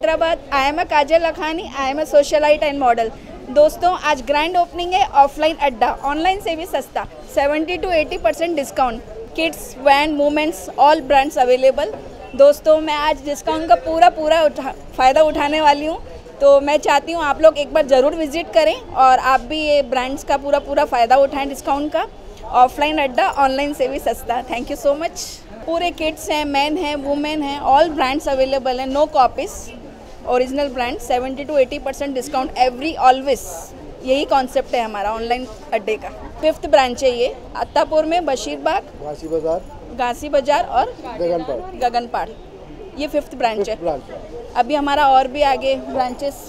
Hyderabad I am a Kajal Lakhani I am a socialite and model दोस्तों, आज grand opening है offline अड्डा online से भी सस्ता 70 to 80 percent discount kids van moments all brands available दोस्तों, मैं आज डिस्काउंट का पूरा पूरा उठा, फ़ायदा उठाने वाली हूँ। तो मैं चाहती हूँ आप लोग एक बार ज़रूर विज़िट करें और आप भी ये ब्रांड्स का पूरा पूरा फ़ायदा उठाएँ डिस्काउंट का। ऑफलाइन अड्डा ऑनलाइन से भी सस्ता। थैंक यू सो मच पूरे किड्स हैं मैन हैं वुमेन हैं ऑल ब्रांड्स अवेलेबल हैं no copies original brand 70 to 80 percent discount every always यही कॉन्सेप्ट है हमारा ऑनलाइन अड्डे का। फिफ्थ ब्रांच है ये अत्तापुर में बशीरबाग घासी बाज़ार घासी बाज़ार और गगनपाड़ गगनपाड़ ये फिफ्थ ब्रांच है। अभी हमारा और भी आगे ब्रांचेस